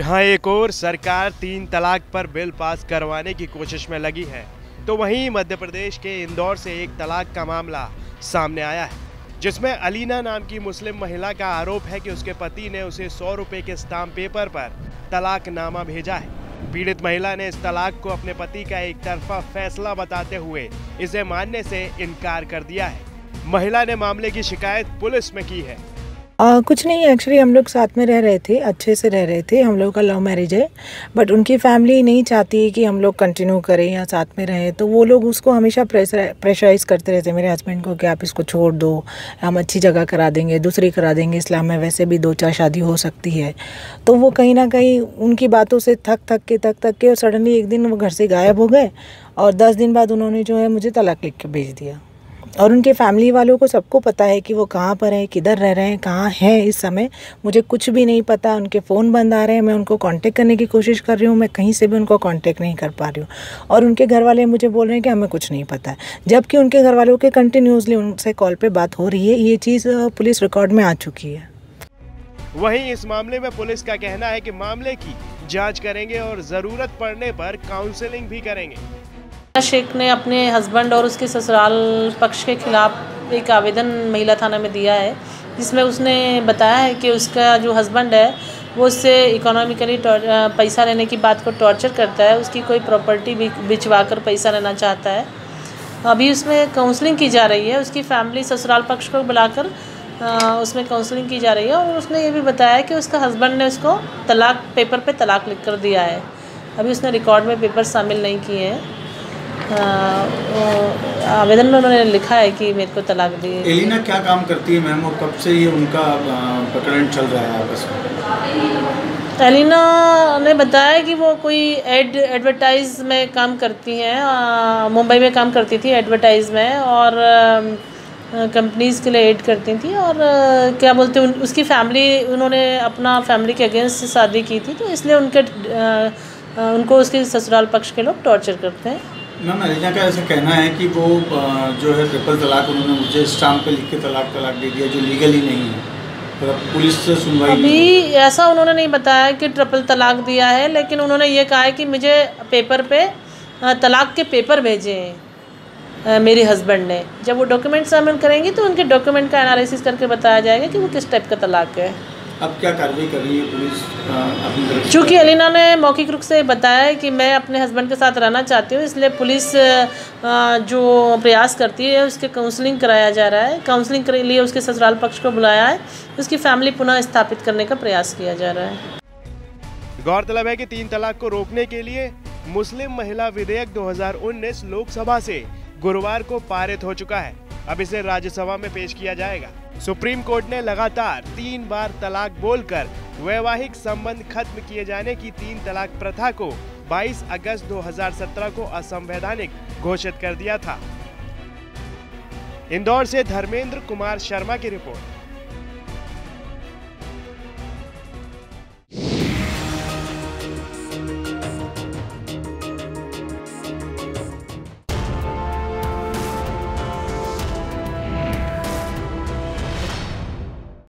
जहाँ एक और सरकार तीन तलाक पर बिल पास करवाने की कोशिश में लगी है तो वहीं मध्य प्रदेश के इंदौर से एक तलाक का मामला सामने आया है, जिसमें अलीना नाम की मुस्लिम महिला का आरोप है कि उसके पति ने उसे सौ रुपए के स्टाम्प पेपर पर तलाकनामा भेजा है। पीड़ित महिला ने इस तलाक को अपने पति का एक तरफा फैसला बताते हुए इसे मानने से इनकार कर दिया है। महिला ने मामले की शिकायत पुलिस में की है आ, कुछ नहीं एक्चुअली हम लोग साथ में रह रहे थे अच्छे से रह रहे थे। हम लोग का लव मैरिज है बट उनकी फैमिली नहीं चाहती कि हम लोग कंटिन्यू करें या साथ में रहें। तो वो लोग उसको हमेशा प्रेशर प्रेशराइज करते रहते मेरे हस्बैंड को कि आप इसको छोड़ दो हम अच्छी जगह करा देंगे दूसरी करा देंगे इस्लाम में वैसे भी दो चार शादी हो सकती है। तो वो कहीं ना कहीं उनकी बातों से थक थक के थक थक के और सडनली एक दिन वो घर से गायब हो गए और दस दिन बाद उन्होंने जो है मुझे तलाक लिख के भेज दिया। और उनके फैमिली वालों को सबको पता है कि वो कहाँ पर हैं, किधर रह रहे हैं, कहाँ हैं इस समय। मुझे कुछ भी नहीं पता, उनके फ़ोन बंद आ रहे हैं, मैं उनको कांटेक्ट करने की कोशिश कर रही हूँ, मैं कहीं से भी उनको कांटेक्ट नहीं कर पा रही हूँ। और उनके घर वाले मुझे बोल रहे हैं कि हमें कुछ नहीं पता। है जबकि उनके घर वालों के कंटिन्यूसली उनसे कॉल पर बात हो रही है, ये चीज़ पुलिस रिकॉर्ड में आ चुकी है। वहीं इस मामले में पुलिस का कहना है कि मामले की जाँच करेंगे और ज़रूरत पड़ने पर काउंसलिंग भी करेंगे। शेख ने अपने हस्बैंड और उसके ससुराल पक्ष के खिलाफ एक आवेदन महिला थाना में दिया है, जिसमें उसने बताया है कि उसका जो हस्बैंड है, वो उससे इकोनॉमिकली पैसा लेने की बात को टॉर्चर करता है, उसकी कोई प्रॉपर्टी बिचवा कर पैसा लेना चाहता है। अभी उसमें काउंसलिंग की जा रही है, उसकी फैमिली ससुराल पक्ष को बुलाकर उसमें काउंसलिंग की जा रही है और उसने ये भी बताया कि उसका हस्बैंड ने उसको तलाक पेपर पे तलाक लिख कर दिया है। अभी उसने रिकॉर्ड में पेपर शामिल नहीं किए हैं। आवेदन में उन्होंने लिखा है कि मेरे को तलाक दी एलिना क्या काम करती है मैम? और कब से ये उनका प्रकरण चल रहा है आपस में? एलिना ने बताया कि वो कोई एड एडवर्टाइज में काम करती हैं मुंबई में काम करती थी एडवर्टाइज में और कंपनीज़ के लिए एड करती थी और क्या बोलते हैं उसकी फैमिली उन्होंने अपना फैमिली के अगेंस्ट शादी की थी तो इसलिए उनके उनको उसके ससुराल पक्ष के लोग टॉर्चर करते हैं। मैम अलीना का ऐसा कहना है कि वो जो है ट्रिपल तलाक उन्होंने मुझे स्टाम्प पे लिख के तलाक तलाक दे दिया जो लीगली नहीं है। तो पुलिस से सुनवाई अभी ऐसा उन्होंने नहीं बताया कि ट्रिपल तलाक दिया है लेकिन उन्होंने ये कहा है कि मुझे पेपर पे तलाक के पेपर भेजे हैं मेरे हस्बैंड ने। जब वो डॉक्यूमेंट शामिल करेंगे तो उनके डॉक्यूमेंट का एनालिसिस करके बताया जाएगा कि वो किस टाइप का तलाक है। अब क्या कार्रवाई कर रही है पुलिस चूँकि अलीना ने मौखिक रूप से बताया कि मैं अपने हस्बैंड के साथ रहना चाहती हूँ इसलिए पुलिस जो प्रयास करती है उसके काउंसलिंग कराया जा रहा है। काउंसलिंग के लिए उसके ससुराल पक्ष को बुलाया है। उसकी फैमिली पुनः स्थापित करने का प्रयास किया जा रहा है। गौरतलब है कि तीन तलाक को रोकने के लिए मुस्लिम महिला विधेयक 2019 लोकसभा से गुरुवार को पारित हो चुका है। अब इसे राज्यसभा में पेश किया जाएगा। सुप्रीम कोर्ट ने लगातार तीन बार तलाक बोलकर वैवाहिक संबंध खत्म किए जाने की तीन तलाक प्रथा को 22 अगस्त 2017 को असंवैधानिक घोषित कर दिया था। इंदौर से धर्मेंद्र कुमार शर्मा की रिपोर्ट।